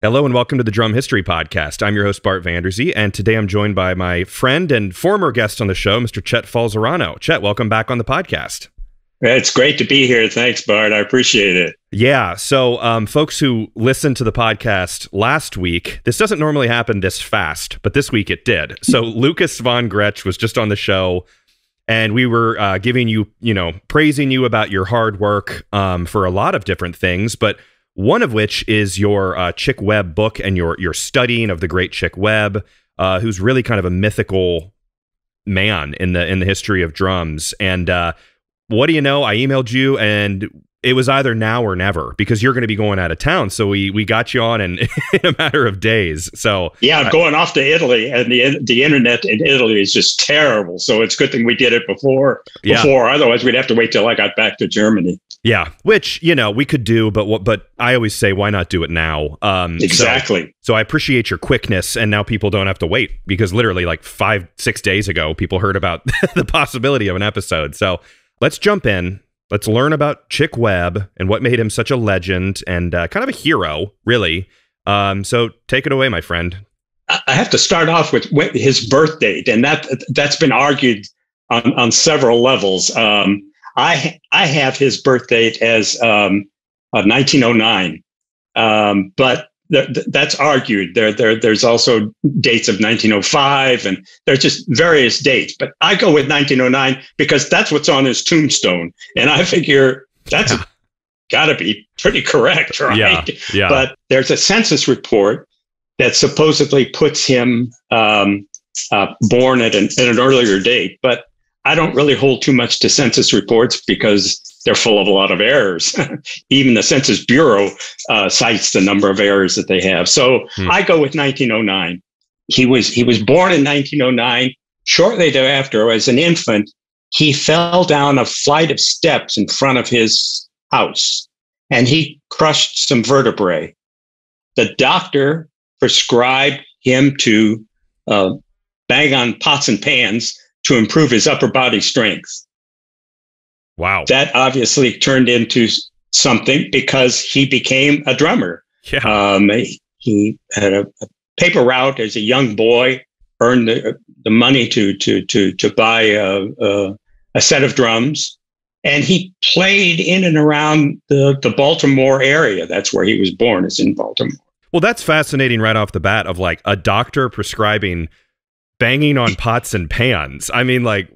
Hello and welcome to the Drum History Podcast. I'm your host, Bart Vanderzee, and today I'm joined by my friend and former guest on the show, Mr. Chet Falzerano. Chet, welcome back on the podcast. It's great to be here. Thanks, Bart. I appreciate it. Yeah. So, um, folks who listened to the podcast last week, this doesn't normally happen this fast, but this week it did. So, Lucas von Gretsch was just on the show, and we were uh, giving you, you know, praising you about your hard work um, for a lot of different things, but one of which is your uh, Chick Webb book and your your studying of the great Chick Webb, uh, who's really kind of a mythical man in the in the history of drums. And uh, what do you know? I emailed you and it was either now or never because you're going to be going out of town. So we we got you on in, in a matter of days. So yeah, I'm going off to Italy, and the the internet in Italy is just terrible. So it's a good thing we did it before. Before, yeah. otherwise we'd have to wait till I got back to Germany. Yeah, which you know we could do, but what? But I always say, why not do it now? Um, exactly. So, so I appreciate your quickness, and now people don't have to wait because literally, like five, six days ago, people heard about the possibility of an episode. So let's jump in. Let's learn about Chick Webb and what made him such a legend and uh, kind of a hero, really. Um, so take it away, my friend. I have to start off with his birth date, and that that's been argued on on several levels. Um, I I have his birth date as um, 1909, um, but th- th- that's argued. There, there, there's also dates of 1905, and there's just various dates. But I go with 1909 because that's what's on his tombstone, and I figure that's yeah. got to be pretty correct, right? Yeah, yeah. But there's a census report that supposedly puts him um, uh, born at an, at an earlier date, but I don't really hold too much to census reports because they're full of a lot of errors. Even the Census Bureau uh, cites the number of errors that they have. So hmm. I go with 1909. He was he was born in 1909. Shortly thereafter, as an infant, he fell down a flight of steps in front of his house, and he crushed some vertebrae. The doctor prescribed him to uh, bang on pots and pans to improve his upper body strength. Wow. That obviously turned into something because he became a drummer. Yeah. Um, he had a, a, paper route as a young boy, earned the, the money to to to to buy a, a, a set of drums, and he played in and around the the Baltimore area. That's where he was born. Is in Baltimore. Well, that's fascinating right off the bat. Of like a doctor prescribing banging on pots and pans. I mean, like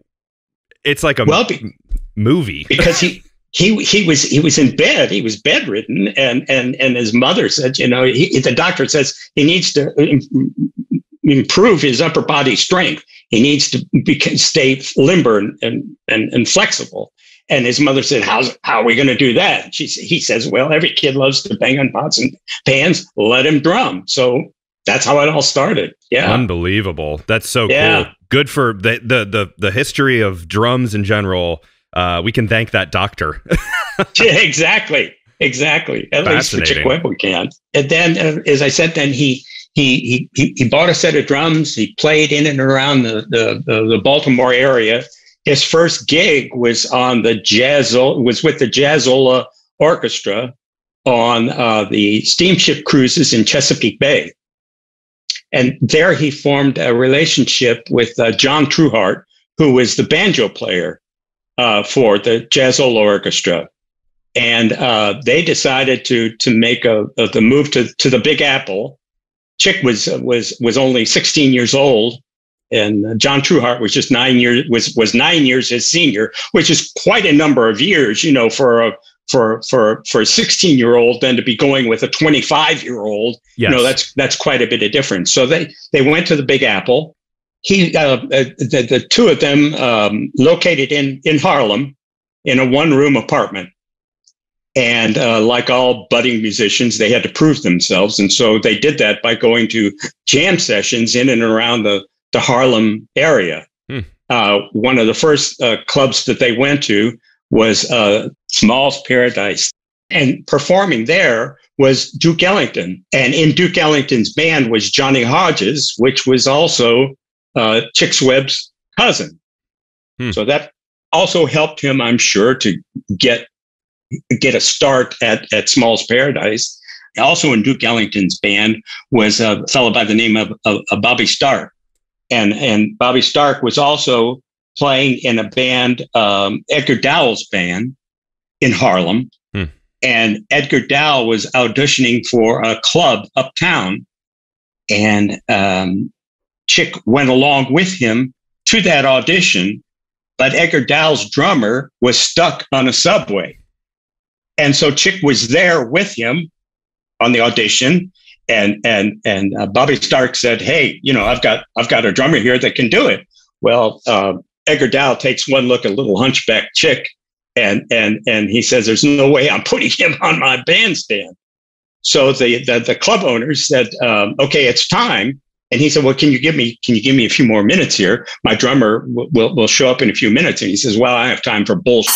it's like a well, be, movie because he. He, he was he was in bed. He was bedridden, and and and his mother said, you know, he, the doctor says he needs to uh, improve his upper body strength. He needs to be, stay limber and, and, and, and flexible. And his mother said, How's, how are we going to do that? She, he says, well, every kid loves to bang on pots and pans. Let him drum. So that's how it all started. Yeah. Unbelievable. That's so yeah. cool. Good for the, the, the, the history of drums in general. Uh, we can thank that doctor. yeah, exactly. Exactly. At least for Chick Webb we can. And then, uh, as I said, then he, he, he, he bought a set of drums. He played in and around the, the, the, the Baltimore area. His first gig was on the jazz, was with the Jazzola Orchestra on uh, the steamship cruises in Chesapeake Bay. And there he formed a relationship with uh, John Trueheart, who was the banjo player uh, for the Jazzola Orchestra. And uh, they decided to to make a, a, the move to, to the Big Apple. Chick was was was only 16 years old, and John Trueheart was just nine years was was nine years his senior, which is quite a number of years, you know, for a for for for a 16 year old than to be going with a 25 year old yes. you know that's that's quite a bit of difference. So they they went to the big apple. He uh, uh, the, the two of them um, located in in harlem in a one room apartment. And uh, like all budding musicians they had to prove themselves. And so they did that by going to jam sessions in and around the the harlem area. Hmm. Uh, one of the first uh, clubs that they went to was uh, Small's Paradise. And performing there was Duke Ellington. And in Duke Ellington's band was Johnny Hodges, which was also uh, Chick Webb's cousin. Hmm. So that also helped him, I'm sure, to get get a start at, at Small's Paradise. also in Duke Ellington's band was a fellow by the name of, of, of Bobby Stark, and and Bobby Stark was also playing in a band, um, Edgar Dowell's band in Harlem, hmm. and Edgar Dowell was auditioning for a club uptown, and um, Chick went along with him to that audition, but Edgar Dowell's drummer was stuck on a subway. And so Chick was there with him on the audition. And and and uh, Bobby Stark said, "Hey, you know, I've got I've got a drummer here that can do it." Well, uh, Edgar Dowell takes one look at little hunchback Chick, and and and he says, "There's no way I'm putting him on my bandstand." So the the, the club owners said, um, "Okay, it's time." And he said, "Well, can you give me can you give me a few more minutes here? My drummer w- will will show up in a few minutes." And he says, "Well, I have time for bullshit."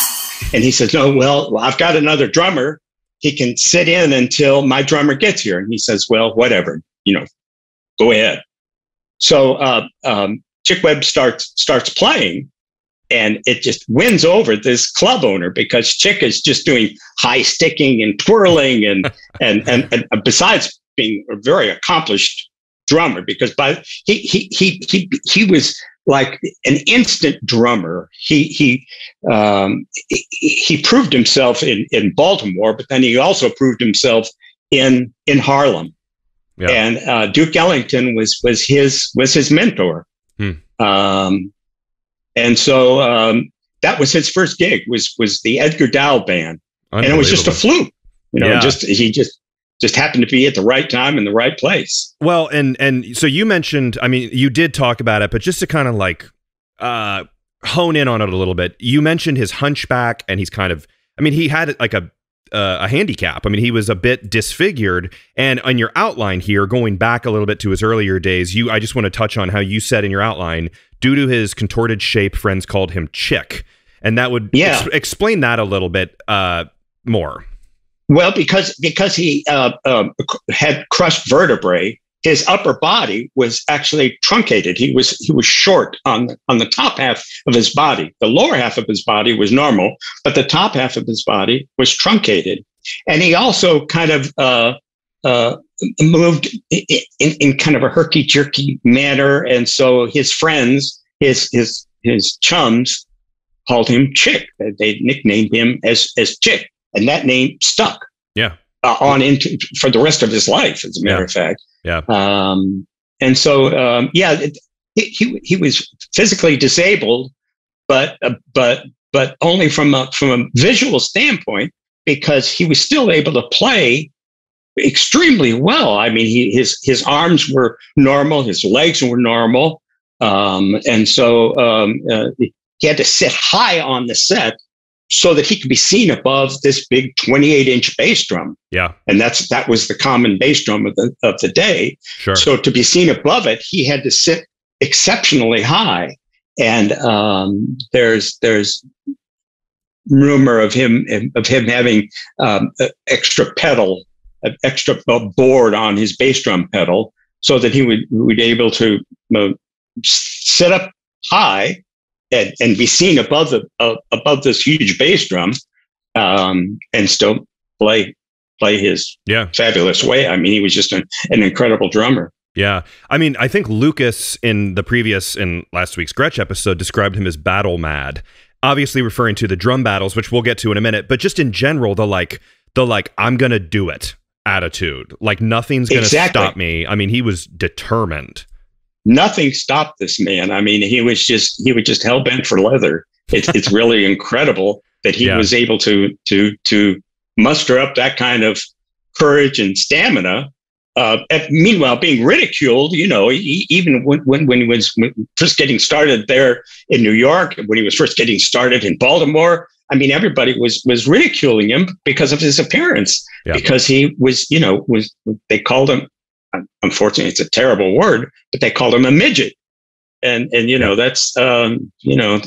And he says, "No, well, I've got another drummer. He can sit in until my drummer gets here." And he says, "Well, whatever, you know, go ahead." So uh, um, Chick Webb starts starts playing, and it just wins over this club owner because Chick is just doing high sticking and twirling, and and, and and besides being a very accomplished drummer because by he he he he he was like an instant drummer. He he um, he proved himself in in Baltimore, but then he also proved himself in in Harlem. Yeah. And uh, Duke Ellington was was his was his mentor. Hmm. Um, and so um, that was his first gig was was the Edgar Dow band, and it was just a fluke. You know, yeah. just he just just happened to be at the right time in the right place. Well, and and so you mentioned, I mean, you did talk about it, but just to kind of like uh hone in on it a little bit, you mentioned his hunchback, and he's kind of, I mean, he had like a uh, a handicap. I mean, he was a bit disfigured. And on your outline here, going back a little bit to his earlier days, you I just want to touch on how you said in your outline, due to his contorted shape, friends called him Chick, and that would yeah. ex- explain that a little bit uh, more. Well, because because he uh, um, had crushed vertebrae, his upper body was actually truncated. He was he was short on the, on the top half of his body. The lower half of his body was normal, but the top half of his body was truncated. And he also kind of uh, uh, moved in, in, kind of a herky jerky manner, and so his friends, his his his chums, called him Chick. They nicknamed him as as Chick and that name stuck. Yeah. Uh, on into for the rest of his life, as a matter yeah. of fact. Yeah. Um, and so, um, yeah, it, he he was physically disabled, but uh, but but only from a from a visual standpoint because he was still able to play extremely well. I mean, he, his his arms were normal, his legs were normal, um, and so um, uh, he had to sit high on the set so that he could be seen above this big 28 inch bass drum. Yeah. And that's that was the common bass drum of the of the day. Sure. So to be seen above it, he had to sit exceptionally high. And um, there's there's rumor of him of him having um, extra pedal, an extra board on his bass drum pedal, so that he would would be able to uh, sit up high and, and be seen above the uh, above this huge bass drum, um, and still play play his yeah. fabulous way. I mean, he was just an, an incredible drummer. Yeah. I mean, I think Lucas in the previous, in last week's Gretsch episode, described him as battle mad, obviously referring to the drum battles, which we'll get to in a minute, but just in general, the like, the like, I'm going to do it attitude. Like, nothing's going to exactly. stop me. I mean, he was determined nothing stopped this man. I mean, he was just he was just hell bent for leather. It's it's really incredible that he yeah. was able to to to muster up that kind of courage and stamina. Uh, meanwhile, being ridiculed, you know, he, even when, when, when he was first getting started there in New York, when he was first getting started in Baltimore, I mean, everybody was was ridiculing him because of his appearance, yeah. because he was, you know, was they called him unfortunately, it's a terrible word, but they called him a midget. And, and, you know, that's, um, you know,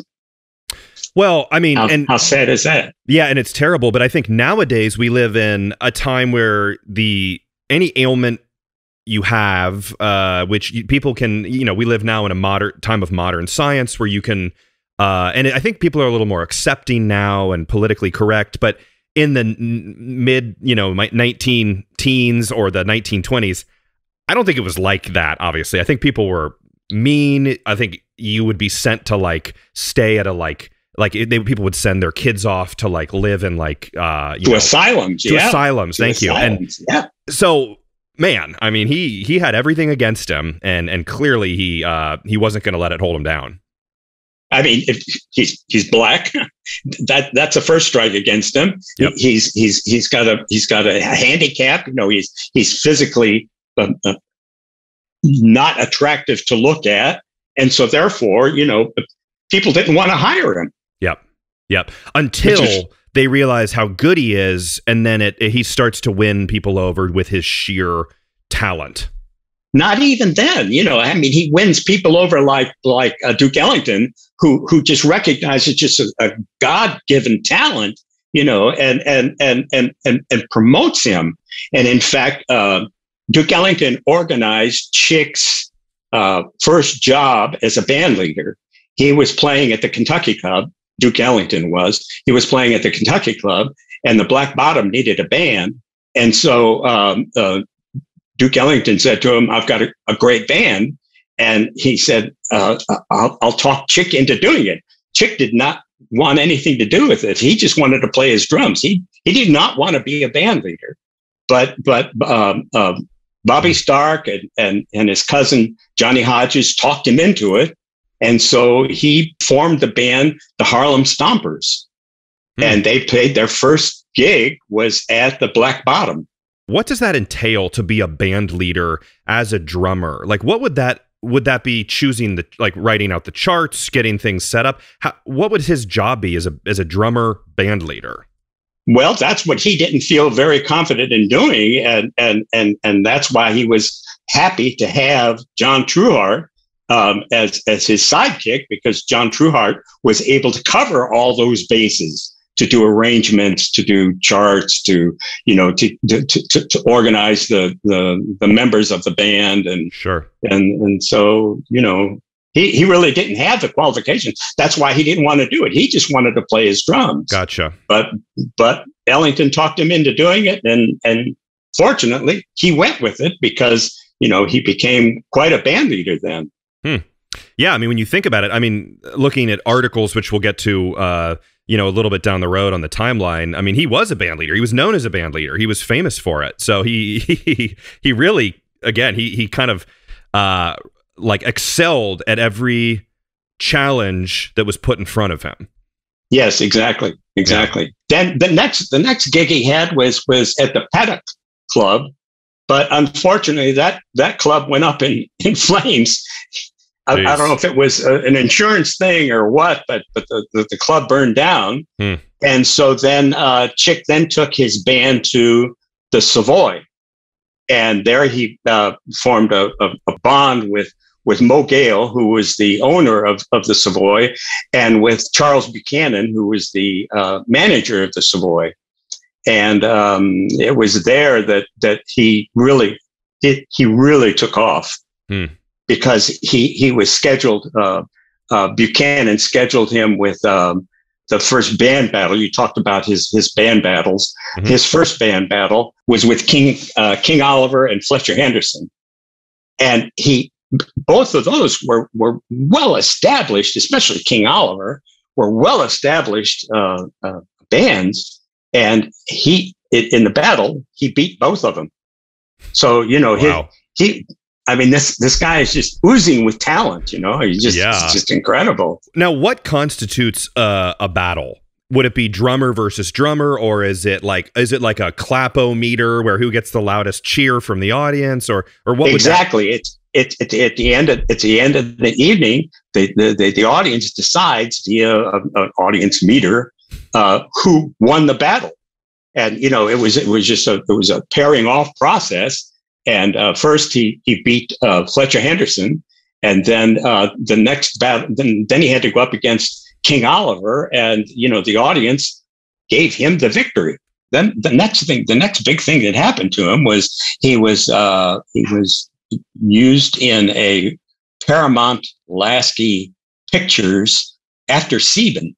well, I mean, how, and how sad is that? Yeah, and it's terrible. But I think nowadays we live in a time where the any ailment you have, uh, which you, people can, you know, we live now in a modern time of modern science where you can, uh, and I think people are a little more accepting now and politically correct. But in the n- mid, you know, 19 teens or the 1920s, I don't think it was like that, obviously. I think people were mean. I think you would be sent to like stay at a like like they, people would send their kids off to like live in like uh to know, asylums to yeah. asylums to thank asylums, you and yeah. so man i mean he he had everything against him and and clearly he uh he wasn't going to let it hold him down I mean, if he's he's black, that that's a first strike against him. Yep. He's he's he's got a he's got a handicap. You know, he's he's physically uh, uh, not attractive to look at, and so therefore, you know, people didn't want to hire him. Yep, yep. Until is, they realize how good he is, and then it, it he starts to win people over with his sheer talent not even then you know i mean he wins people over like like uh, duke ellington who who just recognizes just a, a god-given talent you know and and and and and, and promotes him and in fact uh, duke ellington organized chick's uh, first job as a band leader he was playing at the kentucky club duke ellington was he was playing at the kentucky club and the black bottom needed a band and so um, uh, Duke Ellington said to him, I've got a, a great band. And he said, uh, I'll, I'll talk Chick into doing it. Chick did not want anything to do with it. He just wanted to play his drums. He, he did not want to be a band leader. But, but um, um, Bobby Stark and, and, and his cousin Johnny Hodges talked him into it. And so he formed the band, the Harlem Stompers. Hmm. And they played their first gig was at the Black Bottom what does that entail to be a band leader as a drummer? Like, what would that would that be choosing the like writing out the charts, getting things set up? How, what would his job be as a as a drummer band leader? Well, that's what he didn't feel very confident in doing, and and and and that's why he was happy to have John Trueheart um, as as his sidekick because John Trueheart was able to cover all those bases to do arrangements, to do charts, to you know, to to, to, to organize the, the the members of the band, and sure, and and so you know, he he really didn't have the qualifications. That's why he didn't want to do it. He just wanted to play his drums. Gotcha. But but Ellington talked him into doing it, and and fortunately, he went with it because you know he became quite a band leader then. Hmm. Yeah, I mean, when you think about it, I mean, looking at articles, which we'll get to, uh, you know, a little bit down the road on the timeline. I mean, he was a band leader. He was known as a band leader. He was famous for it. So he he he really, again, he he kind of uh, like excelled at every challenge that was put in front of him. Yes, exactly, exactly. Then the next the next gig he had was was at the Paddock Club, but unfortunately that that club went up in in flames I, I, don't know if it was a, an insurance thing or what, but but the, the, the club burned down, hmm. and so then uh, Chick then took his band to the Savoy, and there he uh, formed a, a, a, bond with with Moe Gale, who was the owner of of the Savoy, and with Charles Buchanan, who was the uh, manager of the Savoy, and um, it was there that that he really it, he really took off. Hmm because he he was scheduled. Uh, uh, Buchanan scheduled him with um, the first band battle. You talked about his his band battles. Mm-hmm. His first band battle was with King uh, King Oliver and Fletcher Henderson, and he both of those were were well established, especially King Oliver were well established uh, uh, bands, and he in the battle he beat both of them. So you know wow. he he I mean, this this guy is just oozing with talent. You know, he's just yeah. just incredible. Now, what constitutes uh, a battle? Would it be drummer versus drummer, or is it like is it like a clapo meter where who gets the loudest cheer from the audience, or or what? Exactly. It's it's it, at the end of it's the end of the evening. The the the, the audience decides via an audience meter uh, who won the battle, and you know it was it was just a it was a pairing off process and uh, first, he he beat uh, Fletcher Henderson, and then uh, the next battle, then then he had to go up against King Oliver, and you know the audience gave him the victory. Then the next thing, the next big thing that happened to him was he was uh, he was used in a Paramount Lasky Pictures after Sieben,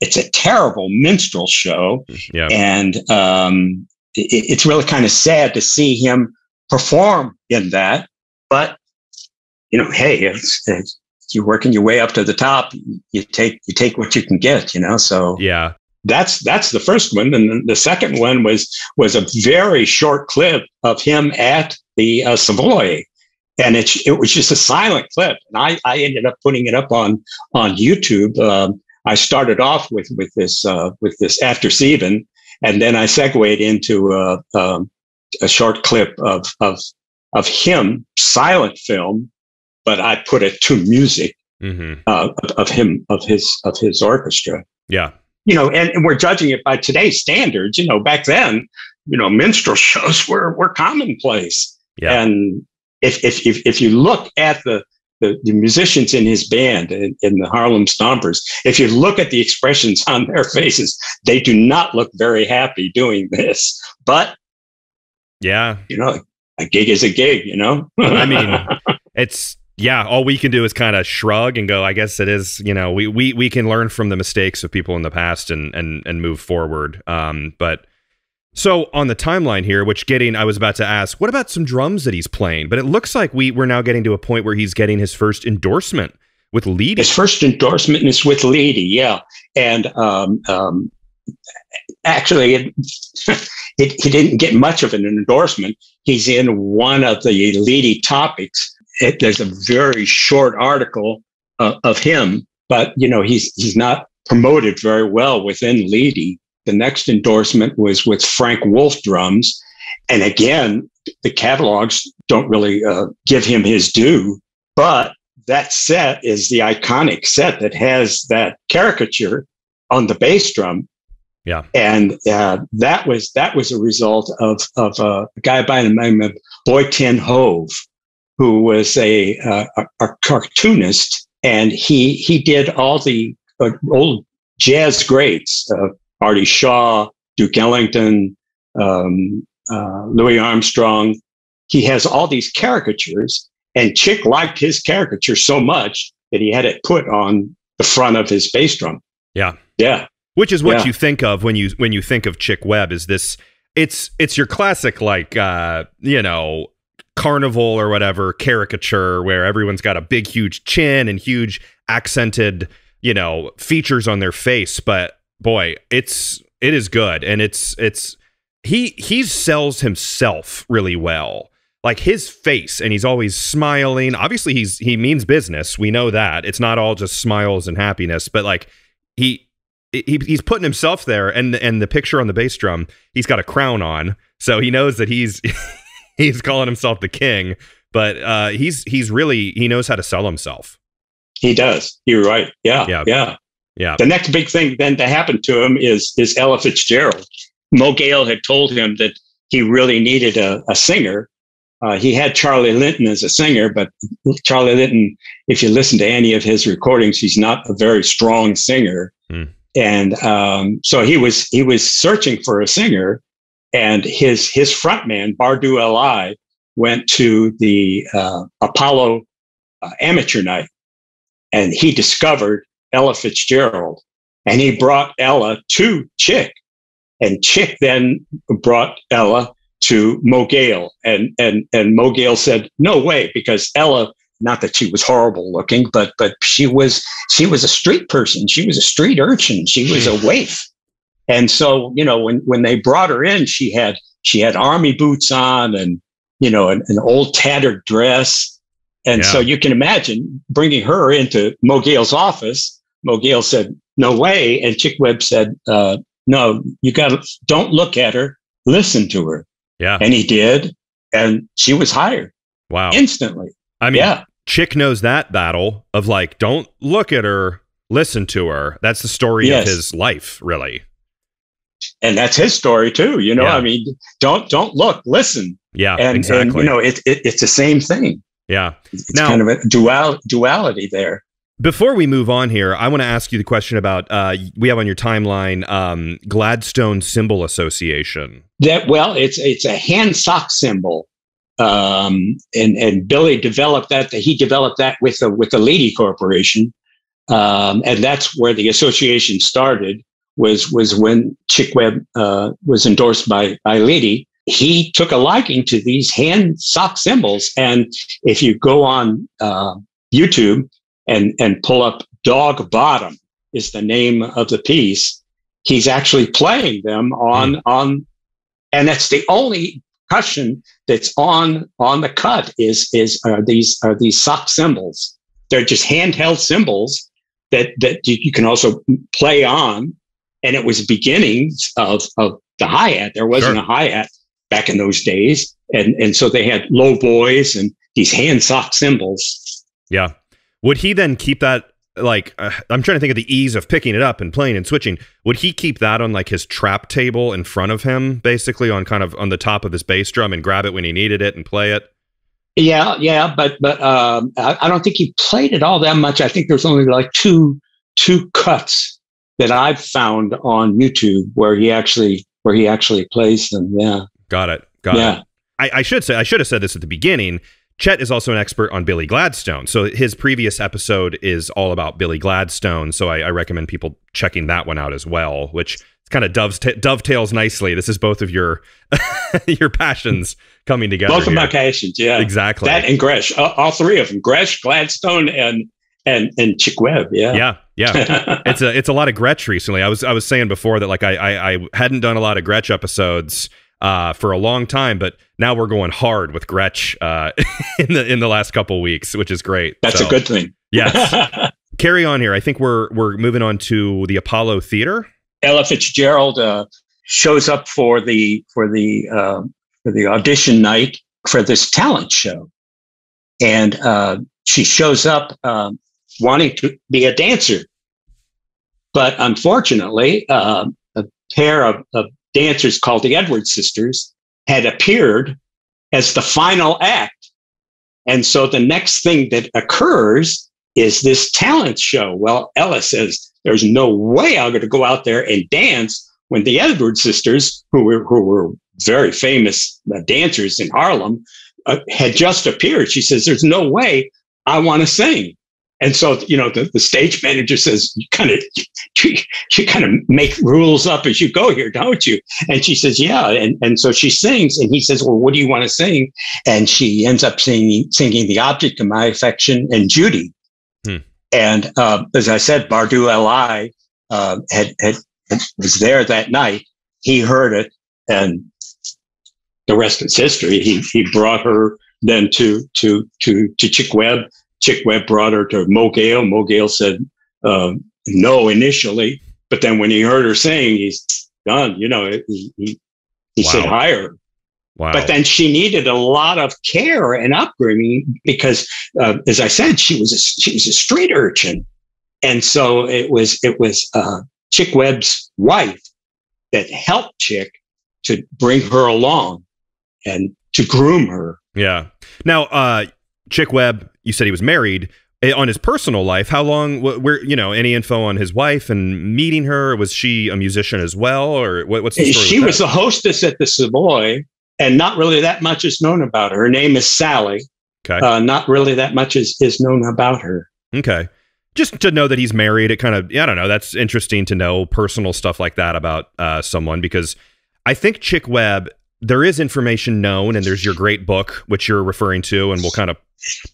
it's a terrible minstrel show. Yeah. And um, it, it's really kind of sad to see him perform in that. But, you know, hey, it's, it's, you're working your way up to the top. You take you take what you can get, you know. So yeah, that's that's the first one, and the second one was was a very short clip of him at the uh, Savoy, and it it was just a silent clip, and I I ended up putting it up on on YouTube. Um, I started off with with this uh, with this after Sieben, and then I segued into uh, um, a short clip of of of him silent film, but I put it to music mm-hmm. uh, of him of his of his orchestra. Yeah, you know, and, and we're judging it by today's standards. You know, back then, you know, minstrel shows were were commonplace. Yeah. And if if if, if you look at the the, the musicians in his band in, in, the Harlem Stompers, if you look at the expressions on their faces, they do not look very happy doing this. But yeah, you know, a gig is a gig. You know, I mean, it's yeah. All we can do is kind of shrug and go. I guess it is. You know, we we we can learn from the mistakes of people in the past and and and move forward. Um, but so on the timeline here, which getting, I was about to ask, what about some drums that he's playing? But it looks like we we're now getting to a point where he's getting his first endorsement with Leedy. His first endorsement is with Leedy, yeah, and um, um, actually, it, it, he didn't get much of an endorsement. He's in one of the Leedy topics. It, there's a very short article uh, of him, but you know he's he's not promoted very well within Leedy. The next endorsement was with Frank Wolf drums. And again, the catalogs don't really uh, give him his due, but that set is the iconic set that has that caricature on the bass drum. Yeah, and uh, that was that was a result of of uh, a guy by the name of Boy Ten Hove, who was a, uh, a, a cartoonist, and he he did all the uh, old jazz greats, uh, Artie Shaw, Duke Ellington, um, uh, Louis Armstrong. He has all these caricatures, and Chick liked his caricature so much that he had it put on the front of his bass drum. Yeah, yeah. Which is what yeah. you think of when you when you think of Chick Webb. Is this? It's it's your classic like uh, you know carnival or whatever caricature where everyone's got a big huge chin and huge accented you know features on their face but boy, it's it is good, and it's it's he he sells himself really well. Like his face, and he's always smiling. Obviously, he's he means business. We know that it's not all just smiles and happiness, but like he he, he's putting himself there and and the picture on the bass drum he's got a crown on so he knows that he's he's calling himself the king but uh he's he's really he knows how to sell himself he does you're right yeah yeah yeah yeah. The next big thing then to happen to him is is Ella Fitzgerald. Moe Gale had told him that he really needed a, a singer. Uh, he had Charlie Linton as a singer, but Charlie Linton, if you listen to any of his recordings, he's not a very strong singer. Mm. And um, so he was he was searching for a singer, and his his frontman Bardu Ali went to the uh, Apollo uh, Amateur Night, and he discovered Ella Fitzgerald. And he brought Ella to Chick. And Chick then brought Ella to Moe Gale. And, and, and Moe Gale said, no way, because Ella, not that she was horrible looking, but, but she was, she was a street person. She was a street urchin. She was a waif. And so, you know, when, when they brought her in, she had, she had army boots on and, you know, an, an old tattered dress. And yeah. so you can imagine bringing her into Moe Gale's office Moe Gale said, no way. And Chick Webb said, uh, no, you got to don't look at her, listen to her. Yeah. And he did. And she was hired. Wow. Instantly. I mean, yeah. Chick knows that battle of like, don't look at her, listen to her. That's the story yes. of his life, really. And that's his story too. You know, yeah. I mean, don't don't look, listen. Yeah, and, exactly. And, you know, it, it, it's the same thing. Yeah, it's now, kind of a dual duality there. Before we move on here, I want to ask you the question about uh, we have on your timeline um, Gladstone Cymbal Association. That well, it's it's a hand sock cymbal, um, and and Billy developed that. He developed that with the with the Leedy Corporation, um, and that's where the association started. Was was when Chick Webb uh, was endorsed by by Leedy. He took a liking to these hand sock cymbals, and if you go on uh, YouTube and and pull up "Dog Bottom" is the name of the piece. He's actually playing them on mm. on, and that's the only percussion that's on on the cut is is are these are these sock cymbals. They're just handheld cymbals that that you can also play on. And it was beginnings of of the hi hat. There wasn't sure. a hi hat back in those days, and and so they had low boys and these hand sock cymbals. Yeah. Would he then keep that like uh, I'm trying to think of the ease of picking it up and playing and switching. Would he keep that on like his trap table in front of him, basically on kind of on the top of his bass drum and grab it when he needed it and play it? Yeah, yeah, but but um, I, I, don't think he played it all that much. I think there's only like two two cuts that I've found on YouTube where he actually where he actually plays them. Yeah, got it. Got yeah. it. I, I should say I should have said this at the beginning. Chet is also an expert on Billy Gladstone. So his previous episode is all about Billy Gladstone. So I, I recommend people checking that one out as well, which kind of dovetails nicely. This is both of your your passions coming together. Both of my passions, yeah, exactly. That and Gretsch, all, all three of them: Gretsch, Gladstone, and and and Chick Webb. Yeah, yeah, yeah. it's a it's a lot of Gretsch recently. I was I was saying before that like I I, I hadn't done a lot of Gretsch episodes uh, for a long time, but now we're going hard with Gretsch uh, in the in the last couple weeks, which is great. That's so, a good thing. yes. Carry on here. I think we're we're moving on to the Apollo Theater. Ella Fitzgerald uh, shows up for the for the uh, for the audition night for this talent show, and uh, she shows up um, wanting to be a dancer, but unfortunately, uh, a pair of, of dancers called the Edwards sisters had appeared as the final act. And so the next thing that occurs is this talent show. Well, Ella says, there's no way I'm going to go out there and dance when the Edwards sisters, who were, who were very famous uh, dancers in Harlem, uh, had just appeared. She says, there's no way I want to sing. And so, you know, the, the stage manager says, you kind of, you, you kind of make rules up as you go here, don't you? And she says, yeah. And, and so she sings and he says, well, what do you want to sing? And she ends up singing, singing the object of my affection and Judy. Hmm. And uh, as I said, Bardu Ali uh, had, had, was there that night. He heard it and the rest is history. He, he brought her then to, to, to, to Chick Webb Chick Webb brought her to Moe Gale. Moe Gale said uh, no initially, but then when he heard her sing, he's done. You know, he, he, he wow. said hire. Wow. But then she needed a lot of care and upbringing because, uh, as I said, she was a, she was a street urchin, and so it was it was uh, Chick Webb's wife that helped Chick to bring her along and to groom her. Yeah. Now, uh, Chick Webb, you said he was married. Eh, on his personal life, how long? Where you know any info on his wife and meeting her? Was she a musician as well, or what, what's the story? She was a hostess at the Savoy, and not really that much is known about her. Her name is Sally. Okay. Uh, not really that much is is known about her. Okay. Just to know that he's married, it kind of I don't know. That's interesting to know personal stuff like that about uh, someone because I think Chick Webb there is information known, and there's your great book, which you're referring to, and we'll kind of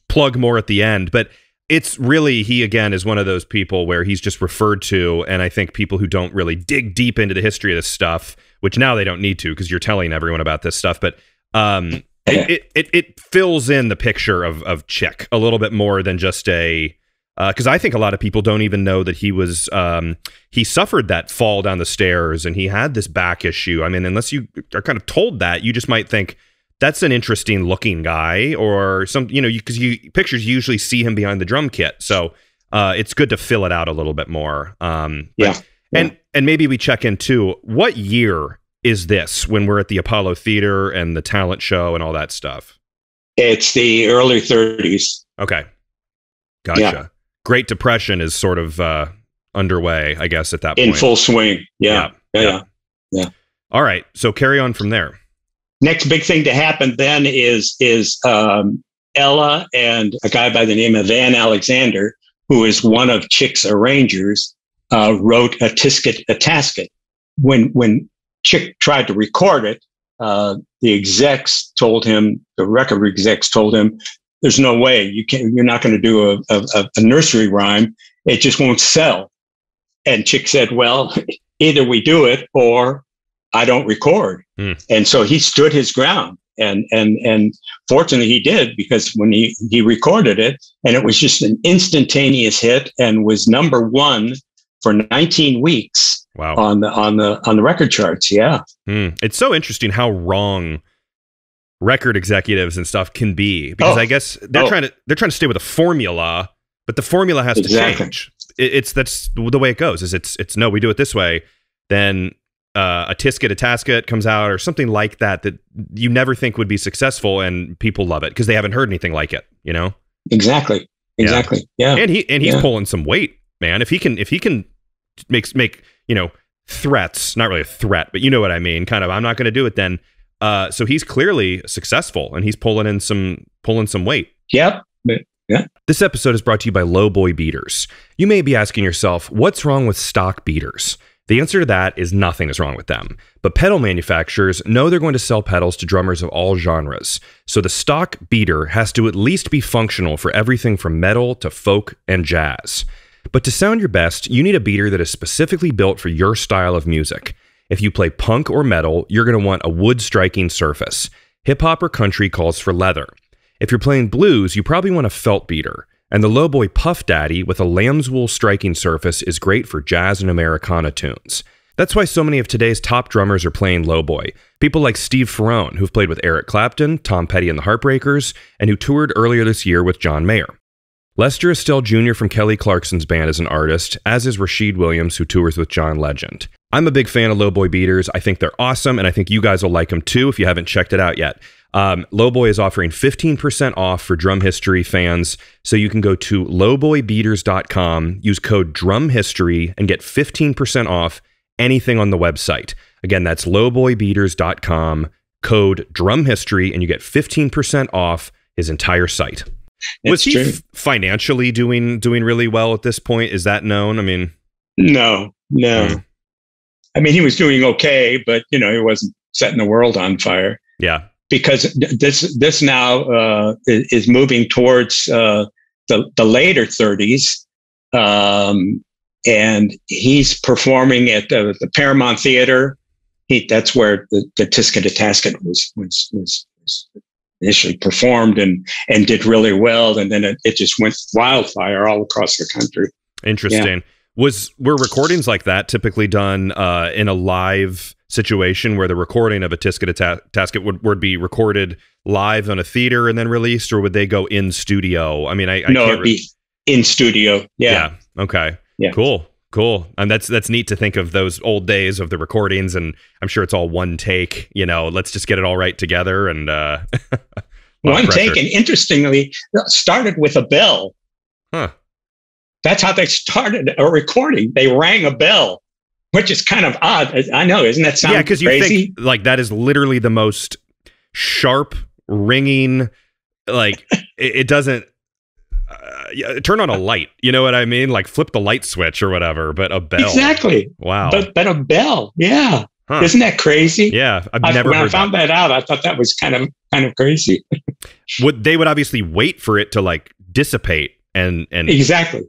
plug more at the end. But it's really, he again is one of those people where he's just referred to. And I think people who don't really dig deep into the history of this stuff, which now they don't need to because you're telling everyone about this stuff, but um, it, it, it, fills in the picture of, of Chick a little bit more than just a because uh, I think a lot of people don't even know that he was um, he suffered that fall down the stairs and he had this back issue. I mean, unless you are kind of told that, you just might think that's an interesting looking guy or some you know because you, you, pictures usually see him behind the drum kit, so uh, it's good to fill it out a little bit more. Um, yeah. But, and and maybe we check in too. What year is this when we're at the Apollo Theater and the talent show and all that stuff? It's the early 30s. Okay. Gotcha. Yeah. Great Depression is sort of uh, underway, I guess, at that in point. In full swing. Yeah. Yeah. Yeah. yeah. yeah. All right. So carry on from there. Next big thing to happen then is is um, Ella and a guy by the name of Van Alexander, who is one of Chick's arrangers, uh, wrote a tisket a tasket. When when Chick tried to record it, uh, the execs told him, the record execs told him, "There's no way you can. You're not going to do a, a, a nursery rhyme. It just won't sell." And Chick said, "Well, either we do it or I don't record." Mm. And so he stood his ground and and and fortunately he did because when he he recorded it and it was just an instantaneous hit and was number one for 19 weeks wow. on the on the on the record charts yeah mm. it's so interesting how wrong record executives and stuff can be because oh. i guess they're oh. trying to they're trying to stay with a formula but the formula has exactly. to change it, it's that's the way it goes is it's it's no we do it this way then uh, a Tisket, a Tasket comes out or something like that that you never think would be successful and people love it because they haven't heard anything like it, you know? Exactly. Exactly. Yeah. yeah. And he and he's yeah. pulling some weight, man. If he can if he can makes make, you know, threats, not really a threat, but you know what I mean, kind of I'm not going to do it then. Uh, so he's clearly successful and he's pulling in some pulling some weight. Yep. Yeah. This episode is brought to you by Lowboy Beaters. You may be asking yourself, what's wrong with stock beaters? The answer to that is nothing is wrong with them. But pedal manufacturers know they're going to sell pedals to drummers of all genres. So the stock beater has to at least be functional for everything from metal to folk and jazz. But to sound your best, you need a beater that is specifically built for your style of music. If you play punk or metal, you're going to want a wood striking surface. Hip hop or country calls for leather. If you're playing blues, you probably want a felt beater. And the Lowboy Puff Daddy with a lamb's wool striking surface is great for jazz and Americana tunes. That's why so many of today's top drummers are playing Lowboy. People like Steve Ferrone, who've played with Eric Clapton, Tom Petty and the Heartbreakers, and who toured earlier this year with John Mayer. Lester Estelle Jr. from Kelly Clarkson's band is an artist, as is Rashid Williams, who tours with John Legend. I'm a big fan of Lowboy beaters. I think they're awesome, and I think you guys will like them too if you haven't checked it out yet. Um, Lowboy is offering 15% off for Drum History fans. So you can go to lowboybeaters.com, use code DRUMHISTORY, and get 15% off anything on the website. Again, that's lowboybeaters.com, code DRUMHISTORY, and you get 15% off his entire site. It's Was he f- financially doing doing really well at this point? Is that known? I mean, no, no. Hmm. I mean, he was doing okay, but you know, he wasn't setting the world on fire. Yeah because this this now uh, is moving towards uh, the the later 30s, um, and he's performing at the, the Paramount Theater. He, that's where the, the Tisket Tasket was, was was, was initially performed and and did really well, and then it, it just went wildfire all across the country. Interesting. Yeah. Was were recordings like that typically done uh, in a live? situation where the recording of a Tisket ta- Tasket would, would be recorded live on a theater and then released, or would they go in studio? I mean, I, I no, it'd re- be in studio. Yeah. yeah. Okay. Yeah. Cool. Cool. And that's that's neat to think of those old days of the recordings, and I'm sure it's all one take. You know, let's just get it all right together and uh, one take. And interestingly, started with a bell. Huh. That's how they started a recording. They rang a bell which is kind of odd. I know, isn't that sound? Yeah, because you think like that is literally the most sharp, ringing. Like it, it, doesn't uh, turn on a light. You know what I mean? Like flip the light switch or whatever. But a bell. Exactly. Wow. But but a bell. Yeah. Huh. Isn't that crazy? Yeah, I've I, never. When I found that. that out, I thought that was kind of kind of crazy. would they would obviously wait for it to like dissipate and and exactly.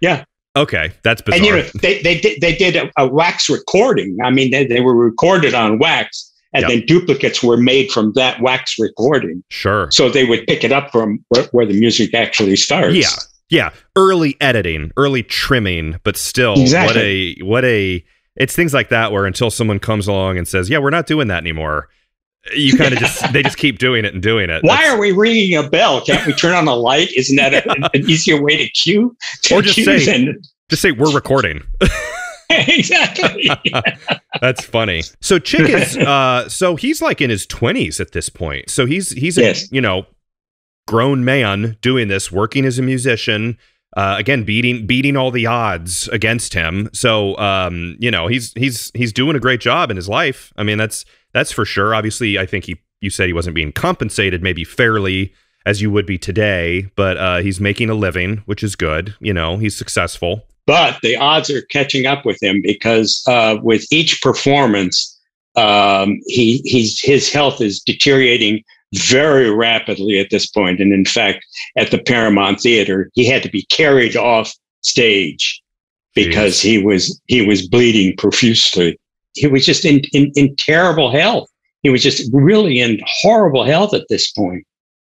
Yeah. Okay, that's bizarre. And you know, they they did they did a, a wax recording. I mean, they, they were recorded on wax, and yep. then duplicates were made from that wax recording. Sure. So they would pick it up from where, where the music actually starts. Yeah, yeah. Early editing, early trimming, but still, exactly. what a what a. It's things like that where until someone comes along and says, "Yeah, we're not doing that anymore." You kind of just they just keep doing it and doing it. Why That's, are we ringing a bell? Can't we turn on a light? Isn't that a, an easier way to cue? To or just say just say we're recording. exactly. That's funny. So Chick is uh so he's like in his 20s at this point. So he's he's yes. a, you know grown man doing this, working as a musician. Uh, again, beating beating all the odds against him. So um, you know, he's he's he's doing a great job in his life. I mean, that's that's for sure. Obviously, I think he you said he wasn't being compensated maybe fairly as you would be today, but uh, he's making a living, which is good. You know, he's successful. But the odds are catching up with him because uh, with each performance, um, he he's his health is deteriorating very rapidly at this point. And in fact, at the Paramount Theater, he had to be carried off stage because Jeez. he was he was bleeding profusely. He was just in, in, in terrible health. He was just really in horrible health at this point.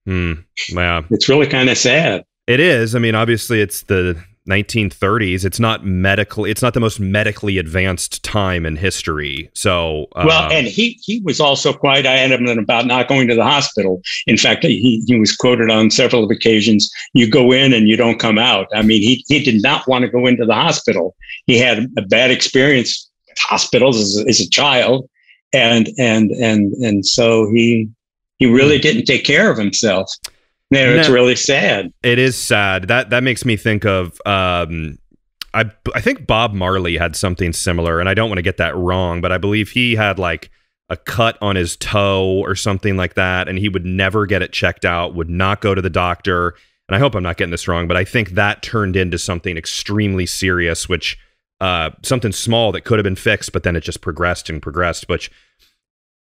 Mm, yeah. It's really kind of sad. It is. I mean, obviously, it's the 1930s. It's not medically. It's not the most medically advanced time in history. So uh, well, and he he was also quite adamant about not going to the hospital. In fact, he he was quoted on several occasions. You go in and you don't come out. I mean, he he did not want to go into the hospital. He had a bad experience with hospitals as, as a child, and and and and so he he really hmm. didn't take care of himself. No, it's really sad. It is sad. That that makes me think of um, I I think Bob Marley had something similar, and I don't want to get that wrong, but I believe he had like a cut on his toe or something like that, and he would never get it checked out, would not go to the doctor. And I hope I'm not getting this wrong, but I think that turned into something extremely serious, which uh, something small that could have been fixed, but then it just progressed and progressed. Which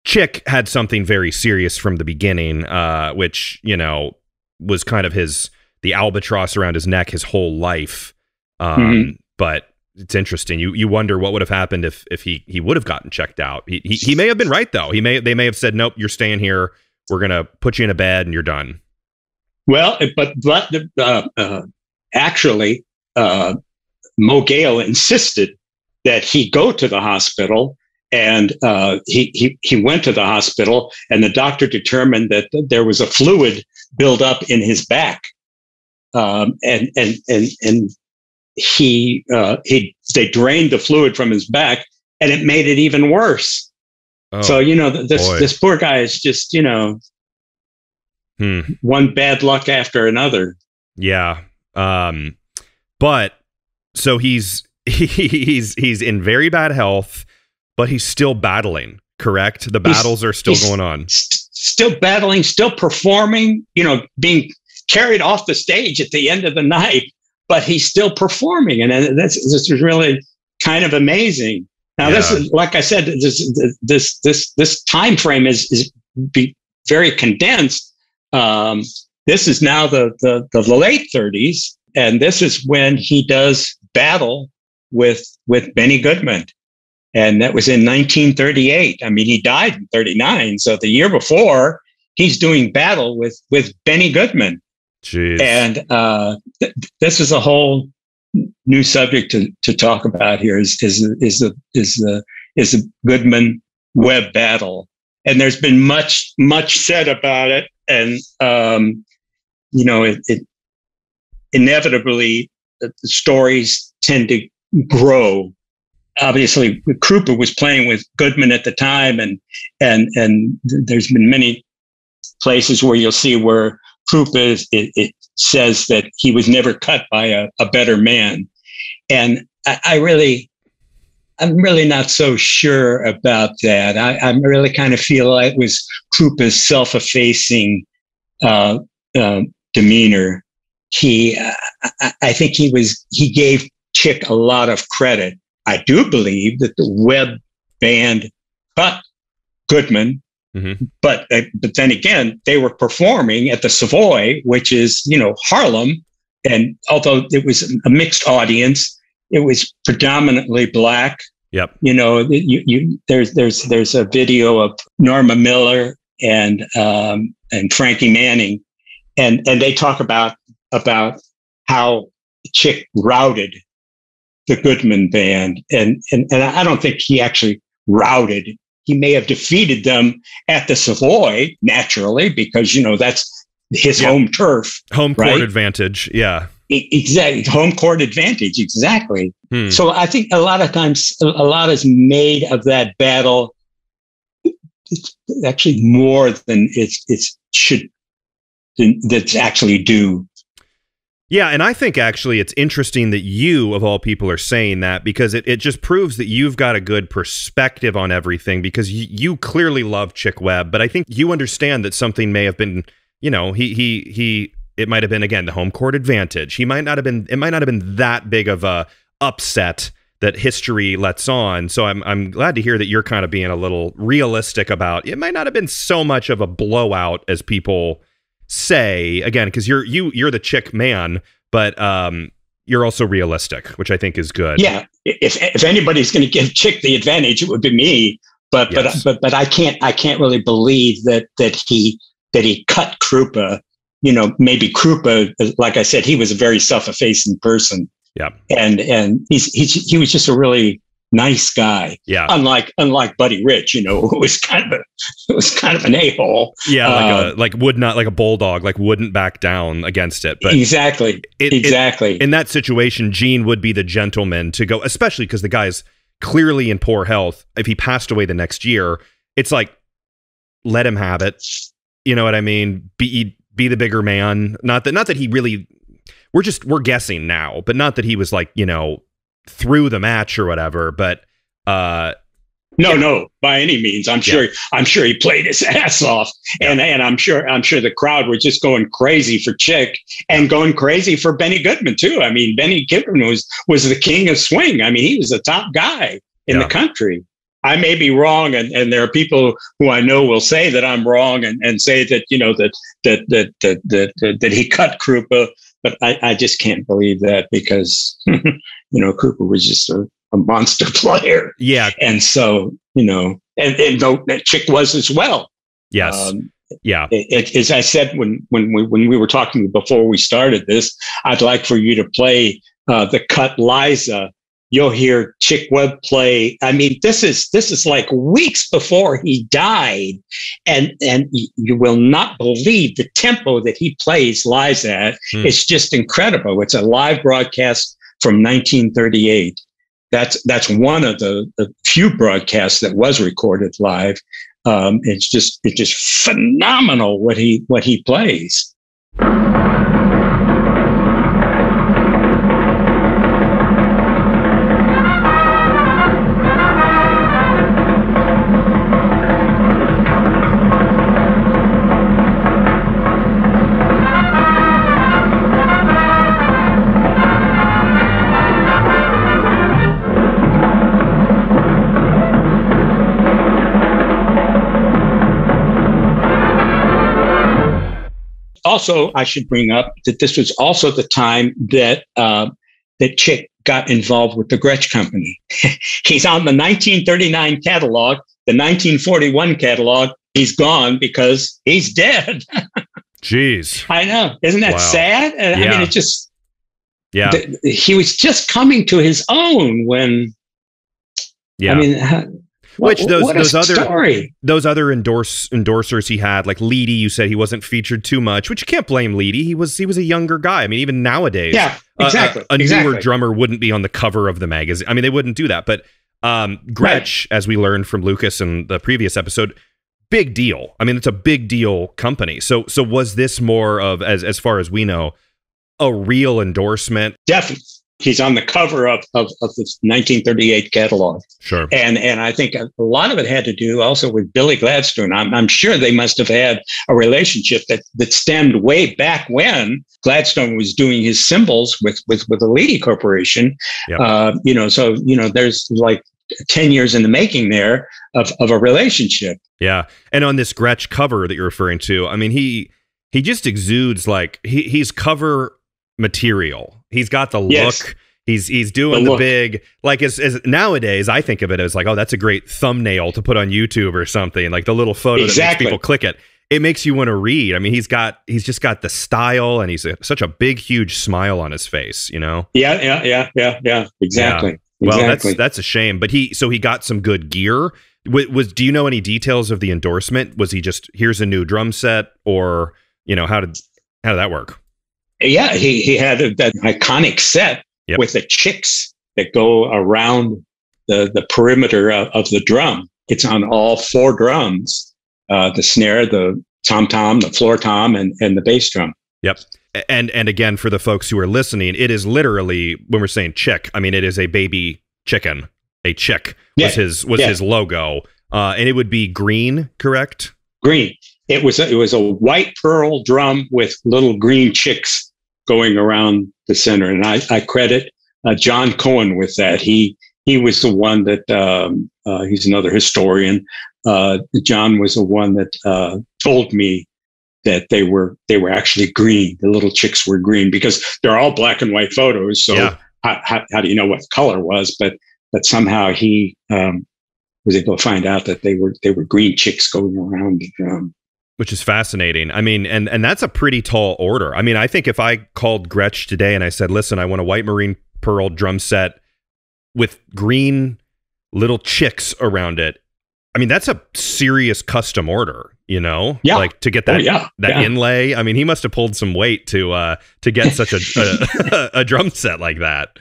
Chick had something very serious from the beginning, uh, which you know was kind of his the albatross around his neck his whole life. Um, mm-hmm. But it's interesting. You you wonder what would have happened if if he he would have gotten checked out. He, he he may have been right though. He may they may have said nope, you're staying here. We're gonna put you in a bed and you're done. Well, but but uh, uh, actually, uh, Moe Gale insisted that he go to the hospital and uh, he, he he went to the hospital, and the doctor determined that there was a fluid buildup in his back, um, and and and and he uh, he they drained the fluid from his back, and it made it even worse. Oh, so you know this boy. this poor guy is just you know hmm. one bad luck after another. Yeah, um, but so he's he's he's in very bad health but he's still battling, correct? The battles he's, are still going on. Still battling, still performing, you know, being carried off the stage at the end of the night, but he's still performing. And this, this is really kind of amazing. Now, yeah. this is, like I said, this, this, this, this time frame is, is be very condensed. Um, this is now the, the, the late 30s, and this is when he does battle with, with Benny Goodman and that was in 1938. I mean, he died in 39, so the year before, he's doing battle with with Benny Goodman. Jeez. And uh, th- this is a whole new subject to, to talk about here. Is is is the is the is the Goodman Webb battle, and there's been much much said about it, and um, you know it, it inevitably the stories tend to grow obviously Krupa was playing with Goodman at the time, and and and there's been many places where you'll see where Krupa is, it, it says that he was never cut by a, a better man, and I, I, really. I'm really not so sure about that. I, I really kind of feel like it was Krupa's self-effacing uh, uh, demeanor. He, I, I think he was, he gave Chick a lot of credit I do believe that the Webb band cut Goodman, mm-hmm. but uh, but then again, they were performing at the Savoy, which is you know Harlem, and although it was a mixed audience, it was predominantly black. Yep. You know, you, you there's there's there's a video of Norma Miller and um, and Frankie Manning, and and they talk about about how Chick routed the Goodman band. And, and, and I don't think he actually routed. He may have defeated them at the Savoy, naturally, because, you know, that's his yeah. home turf. Home court right? advantage. Yeah. Exactly. Home court advantage. Exactly. Hmm. So I think a lot of times, a lot is made of that battle. It's actually more than it's, it's should, that's actually due yeah, and I think actually it's interesting that you, of all people, are saying that because it, it just proves that you've got a good perspective on everything because you clearly love Chick Webb, but I think you understand that something may have been you know, he he he it might have been again the home court advantage. He might not have been it might not have been that big of a upset that history lets on. So I'm I'm glad to hear that you're kind of being a little realistic about it might not have been so much of a blowout as people say again because you're you you're the chick man, but um you're also realistic, which I think is good. Yeah, if if anybody's going to give Chick the advantage, it would be me. But yes. but but but I can't I can't really believe that that he that he cut Krupa. You know, maybe Krupa, like I said, he was a very self-effacing person. Yeah, and and he's, he's he was just a really nice guy. Yeah. Unlike unlike Buddy Rich, you know, who was kind of a was kind of an a hole. Yeah, like uh, a like would not like a bulldog, like wouldn't back down against it. But exactly, it, exactly. It, in that situation, Gene would be the gentleman to go, especially because the guy's clearly in poor health. If he passed away the next year, it's like let him have it. You know what I mean? Be be the bigger man. Not that not that he really. We're just we're guessing now, but not that he was like you know through the match or whatever. But uh, no, yeah. no, by any means. I'm sure. Yeah. I'm sure he played his ass off, yeah. and and I'm sure I'm sure the crowd were just going crazy for Chick and going crazy for Benny Goodman too. I mean, Benny Goodman was was the king of swing. I mean, he was the top guy in the country. I may be wrong, and, and there are people who I know will say that I'm wrong and, and say that you know that that that that that, that, that he cut Krupa but I, I just can't believe that because you know Krupa was just a, a, monster player. Yeah, and so you know, and and though that chick was as well. Yes. Um, yeah. It, it, as I said when when we when we were talking before we started this, I'd like for you to play uh, the cut Liza you'll hear Chick Webb play. I mean, this is this is like weeks before he died, and and you will not believe the tempo that he plays Liza at. Hmm. It's just incredible. It's a live broadcast from 1938. That's that's one of the, the few broadcasts that was recorded live. Um, it's just it's just phenomenal what he what he plays. Also, I should bring up that this was also the time that uh, that Chick got involved with the Gretsch Company. he's on the 1939 catalog, the 1941 catalog. He's gone because he's dead. Jeez, I know. Isn't that wow. sad? Yeah. I mean, it just yeah. Th- he was just coming to his own when. Yeah. I mean, which those those other story. those other endorse endorsers he had, like Leedy, you said he wasn't featured too much, which you can't blame Leedy. He was he was a younger guy. I mean, even nowadays, yeah, exactly. a, a exactly. newer drummer wouldn't be on the cover of the magazine. I mean, they wouldn't do that. But um, Gretsch, right. as we learned from Lucas in the previous episode, big deal. I mean, it's a big deal company. So so was this more of as as far as we know, a real endorsement? Definitely he's on the cover of, of, of the 1938 catalog. Sure. And and I think a lot of it had to do also with Billy Gladstone. I'm, I'm sure they must have had a relationship that, that stemmed way back when Gladstone was doing his cymbals with with with the Leedy Corporation. Yep. Uh, you know, so you know, there's like 10 years in the making there of, of a relationship. Yeah. And on this Gretsch cover that you're referring to, I mean, he he just exudes like he, he's cover material. He's got the yes. look. He's he's doing the, the big like as, as nowadays I think of it as like oh that's a great thumbnail to put on YouTube or something like the little photo exactly. that makes people click it. It makes you want to read. I mean he's got he's just got the style and he's a, such a big huge smile on his face. You know. Yeah yeah yeah yeah yeah exactly. Yeah. Well, exactly. that's that's a shame. But he so he got some good gear. Was, was do you know any details of the endorsement? Was he just here's a new drum set or you know how did how did that work? Yeah, he, he had that iconic set yep. with the chicks that go around the, the perimeter of, of the drum. It's on all four drums uh, the snare, the tom tom, the floor tom, and, and the bass drum. Yep. And and again, for the folks who are listening, it is literally when we're saying chick, I mean it is a baby chicken. A chick was yeah. his was yeah. his logo, uh, and it would be green, correct? Green. it was a, it was a white pearl drum with little green chicks going around the center, and I, I credit uh, John Cohen with that. He he was the one that um, uh, he's another historian. Uh, John was the one that uh, told me that they were they were actually green. The little chicks were green because they're all black and white photos. So yeah. how, how, how, do you know what color was? But but somehow he um, was able to find out that they were they were green chicks going around drum. Which is fascinating. I mean, and and that's a pretty tall order. I mean, I think if I called Gretsch today and I said, "Listen, I want a white marine pearl drum set with green little chicks around it," I mean, that's a serious custom order you know yeah like to get that oh, yeah. that yeah. inlay i mean he must have pulled some weight to uh to get such a a, a drum set like that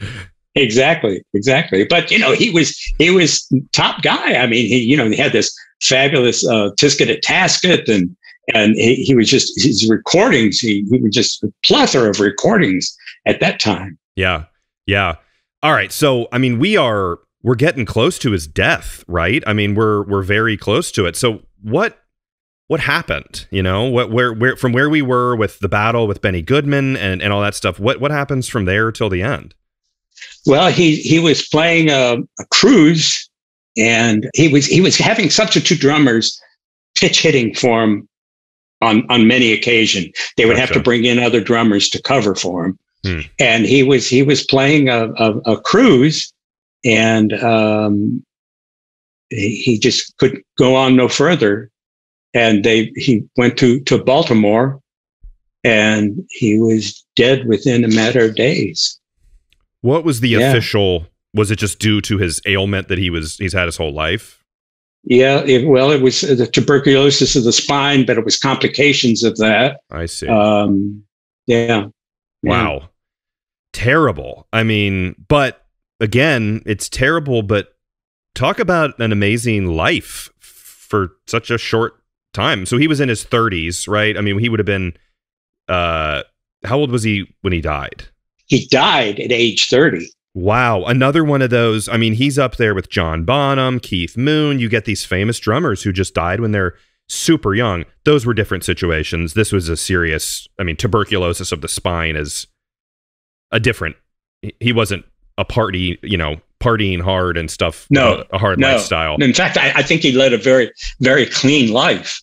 exactly exactly but you know he was he was top guy i mean he you know he had this fabulous uh Tisket, A-Tasket and and he, he was just his recordings he, he was just a plethora of recordings at that time. Yeah. Yeah. All right. So i mean we are we're getting close to his death right? I mean we're we're very close to it. So what what happened? You know what where where from where we were with the battle with benny goodman and and all that stuff what what happens from there till the end? Well he he was playing a, a cruise and he was he was having substitute drummers pitch hitting for him on on many occasions they would gotcha. have to bring in other drummers to cover for him hmm. and he was he was playing a, a, a cruise and um, he, just could go on no further and they he went to to Baltimore, and he was dead within a matter of days. What was the yeah. official? Was it just due to his ailment that he was he's had his whole life? Yeah, it, well, it was the tuberculosis of the spine, but it was complications of that. I see. Um, yeah. Wow. Yeah. Terrible. I mean, but again, it's terrible, but talk about an amazing life for such a short time. So he was in his 30s, right? I mean, he would have been uh how old was he when he died? He died at age 30. Wow, another one of those. I mean, he's up there with John Bonham, Keith Moon. You get these famous drummers who just died when they're super young. Those were different situations. This was a serious, I mean, tuberculosis of the spine is a different he wasn't a party, you know, partying hard and stuff. No, uh, a hard no. lifestyle. In fact, I, I think he led a very, very clean life.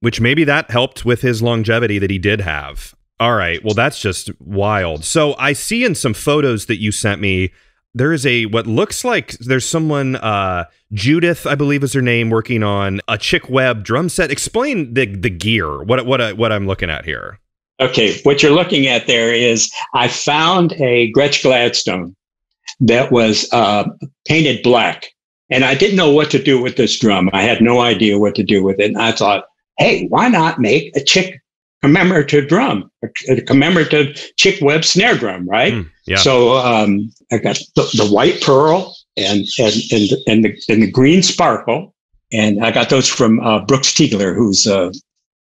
Which maybe that helped with his longevity that he did have. All right. Well, that's just wild. So I see in some photos that you sent me, there is a what looks like there's someone, uh, Judith, I believe is her name, working on a Chick Webb drum set. Explain the the gear. What what what I'm looking at here. Okay, what you're looking at there is I found a Gretsch Gladstone that was uh, painted black. And I didn't know what to do with this drum. I had no idea what to do with it. And I thought, hey, why not make a chick commemorative drum, a, commemorative Chick Webb snare drum, right? Mm, yeah. So um, I got the, the, white pearl and and and, and, the, and the green sparkle, and I got those from uh, Brooks Tegler, who's uh,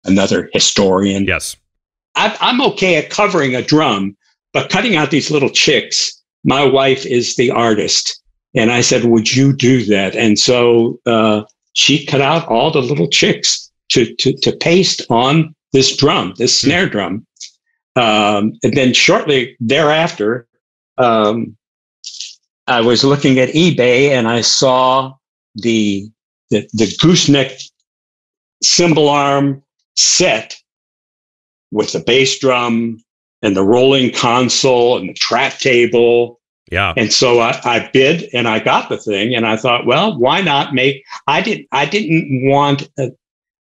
another historian. Yes, I, I'm okay at covering a drum, but cutting out these little chicks my wife is the artist. And I said, would you do that? And so uh, she cut out all the little chicks to, to, to paste on this drum, this hmm. snare drum. Um, and then shortly thereafter, um, I was looking at eBay and I saw the, the, the gooseneck cymbal arm set with the bass drum, and the rolling console and the track table. Yeah. And so I, I, bid and I got the thing and I thought, well, why not make, I didn't, I didn't want, uh,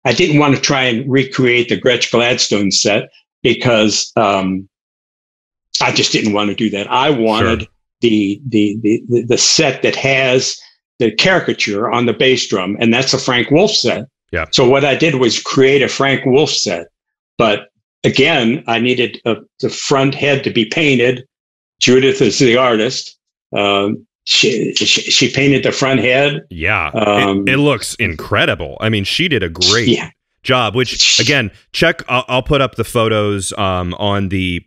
I didn't want to try and recreate the Gretsch Gladstone set because um, I just didn't want to do that. I wanted sure. the, the, the, the set that has the caricature on the bass drum and that's a Frank Wolf set. Yeah. So what I did was create a Frank Wolf set, but again, I needed a, the front head to be painted. Judith is the artist. Um, she, she, she painted the front head. Yeah, um, it, it, looks incredible. I mean, she did a great yeah. job. Which again, check. I'll, I'll put up the photos um, on the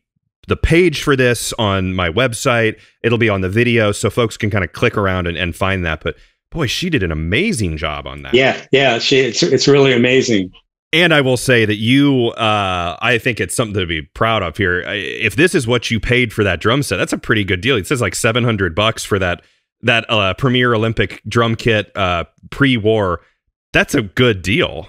the page for this on my website. It'll be on the video, so folks can kind of click around and, and find that. But boy, she did an amazing job on that. Yeah, yeah, she it's it's really amazing. And I will say that you, uh, I think it's something to be proud of here. If this is what you paid for that drum set, that's a pretty good deal. It says like seven hundred bucks for that that uh, Premier Olympic drum kit uh, pre-war. That's a good deal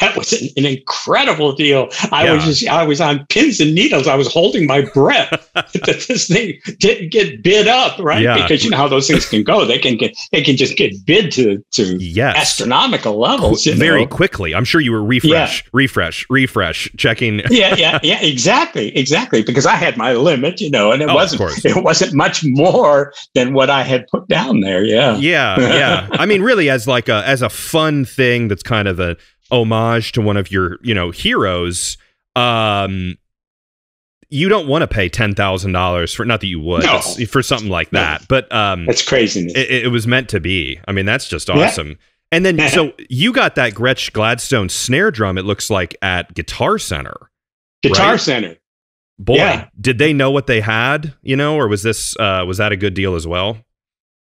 that was an, an incredible deal. I yeah. was just, I was on pins and needles. I was holding my breath that this thing didn't get bid up, right? Yeah. Because you know how those things can go. They can get, they can just get bid to to yes. astronomical levels. Very know? quickly. I'm sure you were refresh, yeah. refresh, refresh, checking. yeah, yeah, yeah, exactly, exactly. Because I had my limit, you know, and it oh, wasn't, it wasn't much more than what I had put down there. Yeah, yeah, yeah. I mean, really, as like a as a fun thing that's kind of a homage to one of your you know heroes um you don't want to pay ten thousand dollars for not that you would no. for something like that, no. but um, that's crazy. It, it, was meant to be. I mean, that's just awesome. Yeah. And then so you got that Gretsch Gladstone snare drum. It looks like at Guitar Center. Guitar right? Center. Boy, yeah. did they know what they had? You know, or was this uh, was that a good deal as well?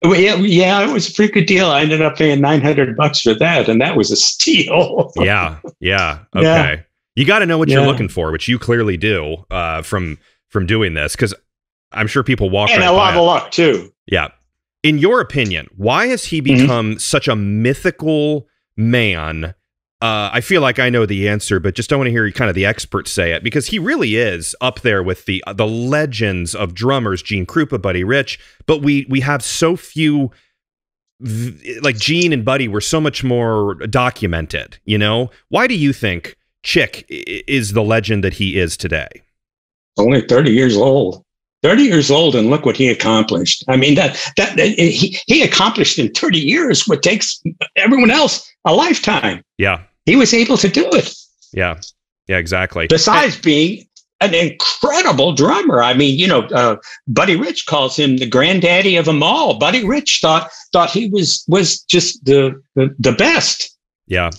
Well, yeah, yeah, it was a pretty good deal. I ended up paying nine hundred bucks for that, and that was a steal. yeah, yeah, okay. Yeah. You got to know what yeah. you're looking for, which you clearly do uh, from from doing this, because I'm sure people walk and right a lot of luck too. Yeah. In your opinion, why has he mm-hmm. become mm-hmm. such a mythical man uh, I feel like I know the answer, but just don't want to hear kind of the experts say it because he really is up there with the the legends of drummers, Gene Krupa, Buddy Rich. But we we have so few, like Gene and Buddy were so much more documented. You know, why do you think Chick is the legend that he is today? Only thirty years old. 30 years old and look what he accomplished. I mean, that, that, that he, he accomplished in 30 years what takes everyone else a lifetime. Yeah. He was able to do it. Yeah. Yeah, exactly. Besides being an incredible drummer. I mean, you know, uh, Buddy Rich calls him the granddaddy of them all. Buddy Rich thought thought he was was just the the, the best. Yeah.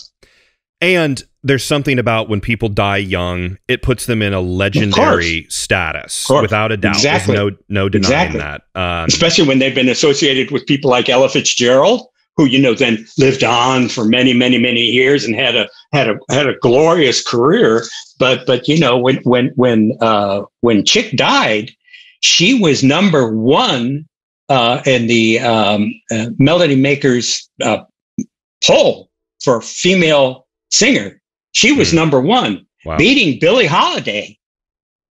And there's something about when people die young, it puts them in a legendary status without a doubt. Exactly. There's no no denying exactly. that. Um, Especially when they've been associated with people like Ella Fitzgerald, who you know then lived on for many many many years and had a had a had a glorious career. But but you know when when when uh, when Chick died, she was number one uh, in the um, uh, Melody Makers uh, poll for female singer she was mm. number one, wow. beating Billie Holiday.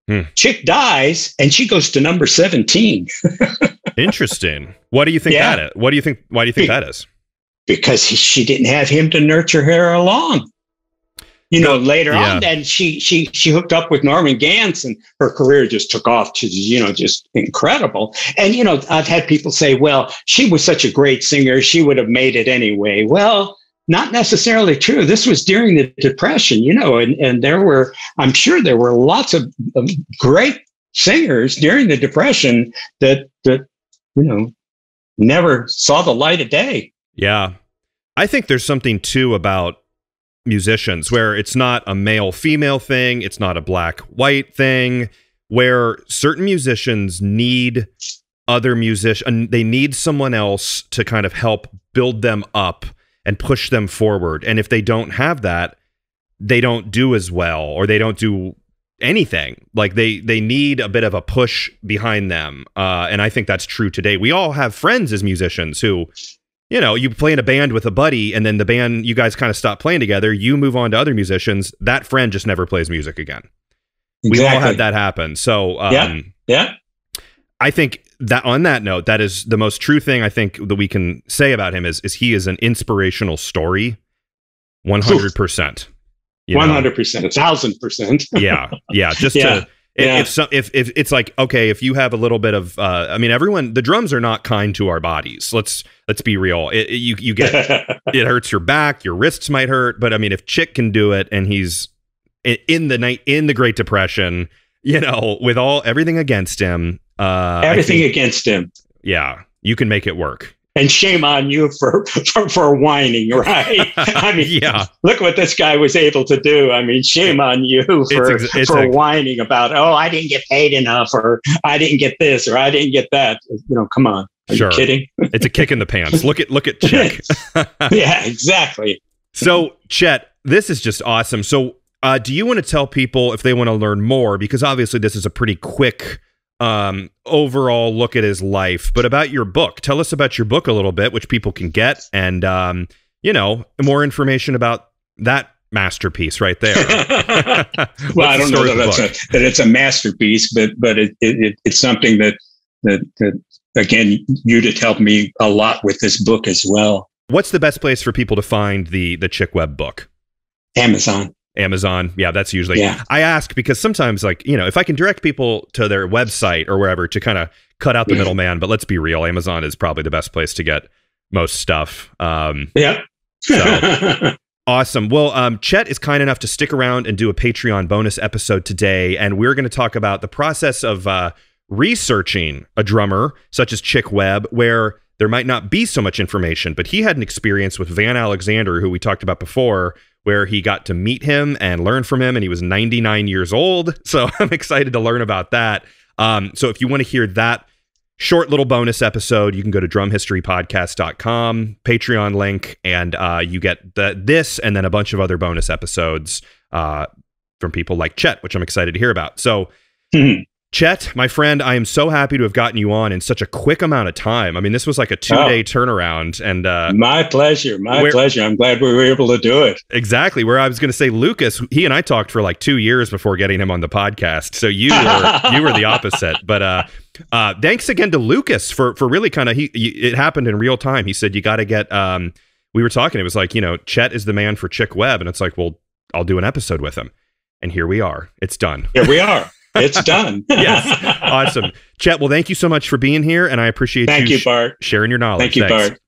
Hmm. Chick dies and she goes to number 17. Interesting. What do you think yeah. that is? What do you think? Why do you think that is? Because he, she didn't have him to nurture her along. You know, later yeah. on, then she she she hooked up with Norman Granz, and her career just took off to you know just incredible. And you know, I've had people say, "Well, she was such a great singer; she would have made it anyway." Well, not necessarily true. This was during the Depression, you know, and, and there were, I'm sure there were lots of, of great singers during the Depression that, that, you know, never saw the light of day. Yeah. I think there's something too about musicians where it's not a male female thing, it's not a black white thing, where certain musicians need other musicians, they need someone else to kind of help build them up and push them forward. And if they don't have that, they don't do as well or they don't do anything. Like they they need a bit of a push behind them. Uh, and I think that's true today. We all have friends as musicians who you know, you play in a band with a buddy, and then the band, you guys kind of stop playing together. You move on to other musicians. That friend just never plays music again. Exactly. We all had that happen. So, um, yeah, yeah. I think that on that note, that is the most true thing I think that we can say about him is is he is an inspirational story, one hundred percent. One hundred percent, a thousand percent. Yeah, yeah. Just yeah. to yeah. if, if if it's like okay, if you have a little bit of, uh, I mean, everyone, the drums are not kind to our bodies. Let's let's be real. It, it, you you get it hurts your back, your wrists might hurt, but I mean, if Chick can do it, and he's in the night in the Great Depression, you know, with all everything against him, uh, Everything think, against him. Yeah, you can make it work. And shame on you for for, for whining, right? I mean, yeah. Look what this guy was able to do. I mean, shame on you for it's, it's for whining about oh, I didn't get paid enough, or I didn't get this, or I didn't get that. You know, come on. Are sure. you kidding? it's a kick in the pants. Look at look at Chet. yeah, exactly. So, Chet, this is just awesome. So, uh, do you want to tell people if they want to learn more? Because obviously, this is a pretty quick um, overall look at his life, but about your book. Tell us about your book a little bit, which people can get, and um, you know, more information about that masterpiece right there. well, I don't know that, that's a, that it's a masterpiece, but but it, it, it's something that, that that again Judith helped me a lot with this book as well. What's the best place for people to find the the Chick Webb book? Amazon. Amazon. Yeah, that's usually. Yeah. I ask because sometimes, like, you know, if I can direct people to their website or wherever to kind of cut out the yeah. middleman, but let's be real, Amazon is probably the best place to get most stuff. Um, yeah. so, awesome. Well, um, Chet is kind enough to stick around and do a Patreon bonus episode today. And we're going to talk about the process of uh, researching a drummer such as Chick Webb, where there might not be so much information, but he had an experience with Van Alexander, who we talked about before, where he got to meet him and learn from him, and he was 99 years old. So I'm excited to learn about that. Um, so if you want to hear that short little bonus episode, you can go to drumhistorypodcast.com, Patreon link, and uh, you get the, this and then a bunch of other bonus episodes uh, from people like Chet, which I'm excited to hear about. So. Chet, my friend, I am so happy to have gotten you on in such a quick amount of time. I mean, this was like a two day oh, turnaround, and uh, my pleasure, my where, pleasure. I'm glad we were able to do it. Exactly. Where I was going to say, Lucas, he and I talked for like two years before getting him on the podcast. So you were you were the opposite. But uh, uh, thanks again to Lucas for for really kind of he. It happened in real time. He said you got to get. Um, we were talking. It was like you know, Chet is the man for Chick Webb, and it's like, well, I'll do an episode with him, and here we are. It's done. Here we are it's done. yes. Awesome. Chet, well, thank you so much for being here. And I appreciate thank you, you Bart. sharing your knowledge. Thank you, Thanks. Bart.